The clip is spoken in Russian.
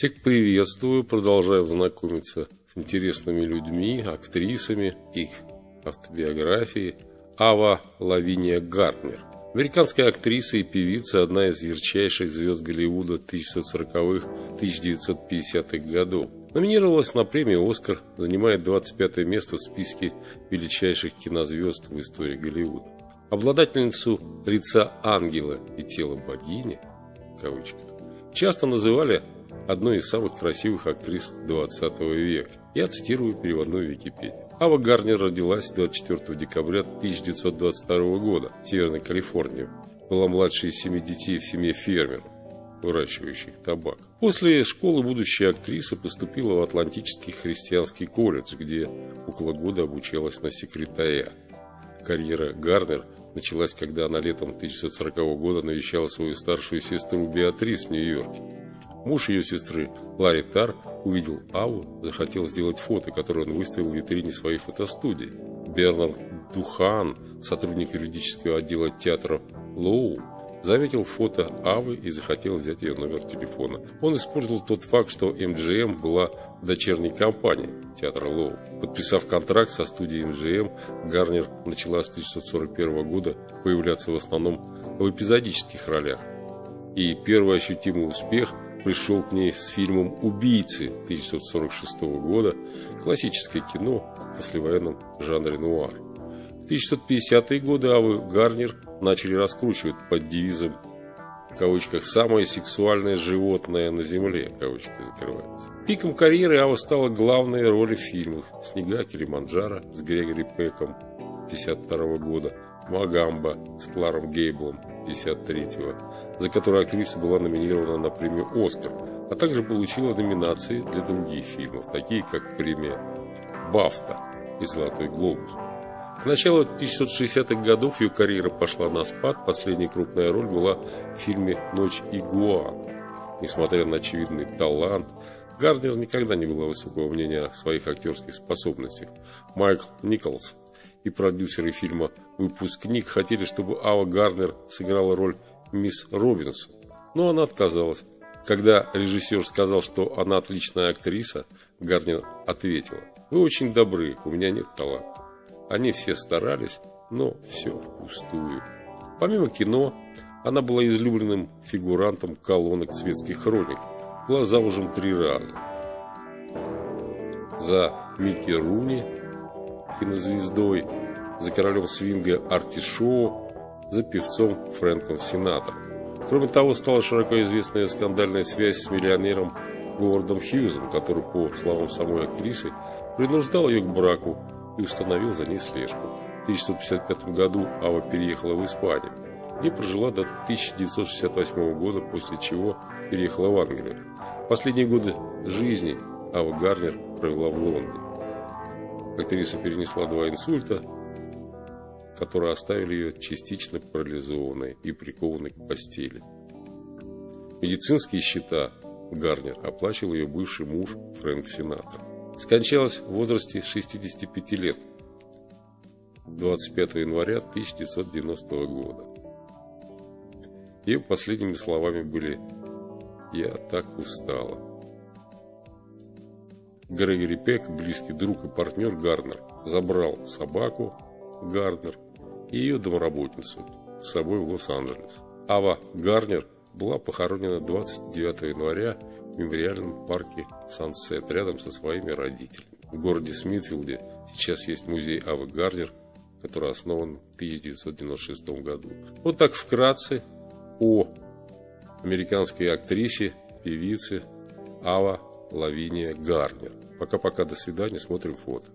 Всех приветствую, продолжаем знакомиться с интересными людьми, актрисами, их автобиографии. Ава Лавиния Гартнер. Американская актриса и певица, одна из ярчайших звезд Голливуда 1940-1950-х годов. Номинировалась на премию «Оскар», занимает 25 место в списке величайших кинозвезд в истории Голливуда. Обладательницу лица ангела и тела богини, в кавычках, часто называли одной из самых красивых актрис 20 века. Я цитирую переводную Википедию. Ава Гарнер родилась 24 декабря 1922 года в Северной Калифорнии. Была младшей из семи детей в семье фермеров, выращивающих табак. После школы будущая актриса поступила в Атлантический христианский колледж, где около года обучалась на секретаря. Карьера Гарнер началась, когда она летом 1940 года навещала свою старшую сестру Беатрис в Нью-Йорке. Муж ее сестры, Ларри Тар, увидел Аву, захотел сделать фото, которое он выставил в витрине своей фотостудии. Бернард Духан, сотрудник юридического отдела театра Лоу, заметил фото Авы и захотел взять ее номер телефона. Он использовал тот факт, что МГМ была дочерней компанией театра Лоу. Подписав контракт со студией МГМ, Гарнер начала с 1941 года появляться в основном в эпизодических ролях. И первый ощутимый успех – пришел к ней с фильмом «Убийцы» 1946 года, классическое кино в послевоенном жанре нуар. В 1950-е годы Авы Гарнер начали раскручивать под девизом в кавычках «самое сексуальное животное на земле», кавычки закрываются. Пиком карьеры Ава стала главной роли в фильмах «Снега Килиманджаро» с Грегори Пеком 1952 года, «Магамба» с Кларом Гейблом 1953 за который актриса была номинирована на премию «Оскар», а также получила номинации для других фильмов, такие как премия «Бафта» и «Золотой глобус». К началу 1960-х годов ее карьера пошла на спад, последняя крупная роль была в фильме «Ночь игуан». Несмотря на очевидный талант, Гарднер никогда не была высокого мнения о своих актерских способностях. Майкл Николс и продюсеры фильма «Выпускник» хотели, чтобы Ава Гарнер сыграла роль мисс Робинсон, но она отказалась. Когда режиссер сказал, что она отличная актриса, Гарнер ответила, «Вы очень добры, у меня нет таланта». Они все старались, но все впустую. Помимо кино, она была излюбленным фигурантом колонок светских хроник, была замужем три раза. За Микки Руни, кинозвездой, за королем свинга Арти Шоу, за певцом Фрэнком Синатором. Кроме того, стала широко известная скандальная связь с миллионером Говардом Хьюзом, который, по словам самой актрисы, принуждал ее к браку и установил за ней слежку. В 1955 году Ава переехала в Испанию и прожила до 1968 года, после чего переехала в Англию. Последние годы жизни Ава Гарнер провела в Лондоне. Актриса перенесла два инсульта, которые оставили ее частично парализованной и прикованной к постели. Медицинские счета Гарнер оплачивал ее бывший муж Фрэнк Синатор. Скончалась в возрасте 65 лет 25 января 1990 года. Ее последними словами были «Я так устала». Грегори Пек, близкий друг и партнер Гарнер, забрал собаку Гарднер и ее домработницу с собой в Лос-Анджелес. Ава Гарнер была похоронена 29 января в мемориальном парке Сансет рядом со своими родителями. В городе Смитфилде сейчас есть музей Авы Гарнер, который основан в 1996 году. Вот так вкратце о американской актрисе, певице Ава Лавиния Гарнер. Пока-пока, до свидания, смотрим фото.